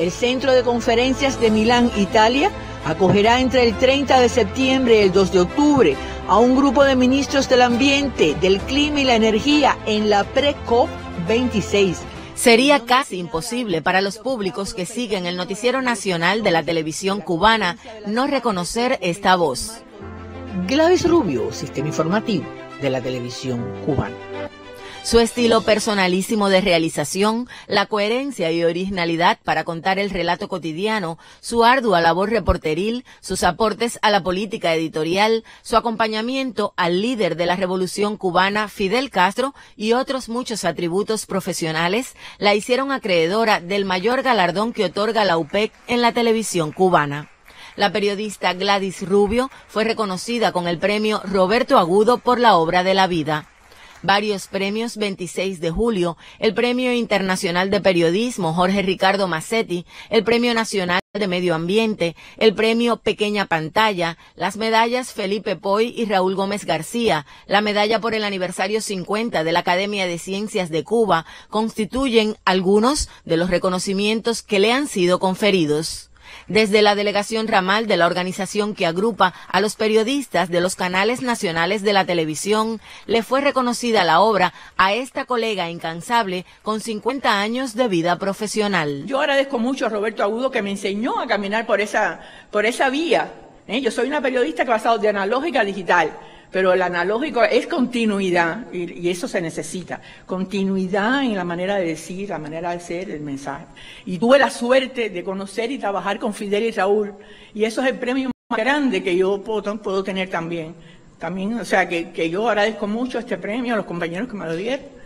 El Centro de Conferencias de Milán, Italia, acogerá entre el 30 de septiembre y el 2 de octubre a un grupo de ministros del ambiente, del clima y la energía en la pre-COP 26. Sería casi imposible para los públicos que siguen el noticiero nacional de la televisión cubana no reconocer esta voz. Gladys Rubio, Sistema Informativo de la Televisión Cubana. Su estilo personalísimo de realización, la coherencia y originalidad para contar el relato cotidiano, su ardua labor reporteril, sus aportes a la política editorial, su acompañamiento al líder de la revolución cubana, Fidel Castro, y otros muchos atributos profesionales, la hicieron acreedora del mayor galardón que otorga la UPEC en la televisión cubana. La periodista Gladys Rubio fue reconocida con el premio Roberto Agudo por la obra de la vida varios premios 26 de julio, el Premio Internacional de Periodismo Jorge Ricardo Massetti, el Premio Nacional de Medio Ambiente, el Premio Pequeña Pantalla, las medallas Felipe Poy y Raúl Gómez García, la medalla por el aniversario 50 de la Academia de Ciencias de Cuba, constituyen algunos de los reconocimientos que le han sido conferidos. Desde la delegación ramal de la organización que agrupa a los periodistas de los canales nacionales de la televisión, le fue reconocida la obra a esta colega incansable con 50 años de vida profesional. Yo agradezco mucho a Roberto Agudo que me enseñó a caminar por esa, por esa vía. ¿eh? Yo soy una periodista que ha pasado de analógica a digital pero el analógico es continuidad y, eso se necesita, continuidad en la manera de decir, la manera de ser el mensaje. Y tuve la suerte de conocer y trabajar con Fidel y Raúl y eso es el premio más grande que yo puedo, puedo tener también. También, o sea, que, que yo agradezco mucho este premio a los compañeros que me lo dieron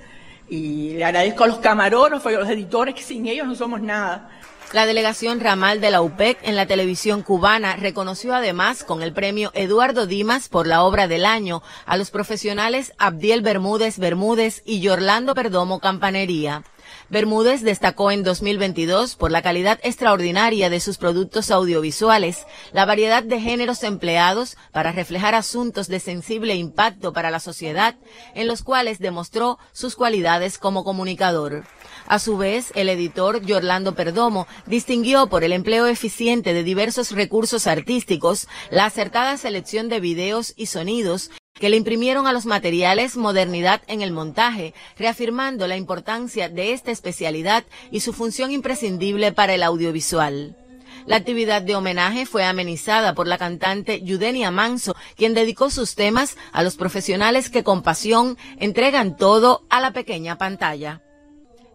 y le agradezco a los camarógrafos y a los editores que sin ellos no somos nada. La delegación ramal de la UPEC en la televisión cubana reconoció además con el premio Eduardo Dimas por la obra del año a los profesionales Abdiel Bermúdez Bermúdez y Yorlando Perdomo Campanería. Bermúdez destacó en 2022 por la calidad extraordinaria de sus productos audiovisuales, la variedad de géneros empleados para reflejar asuntos de sensible impacto para la sociedad, en los cuales demostró sus cualidades como comunicador. A su vez, el editor Yorlando Perdomo distinguió por el empleo eficiente de diversos recursos artísticos, la acertada selección de videos y sonidos que le imprimieron a los materiales modernidad en el montaje, reafirmando la importancia de esta especialidad y su función imprescindible para el audiovisual. La actividad de homenaje fue amenizada por la cantante Yudenia Manso, quien dedicó sus temas a los profesionales que con pasión entregan todo a la pequeña pantalla.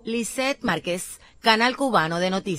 Lisette Márquez, Canal Cubano de Noticias.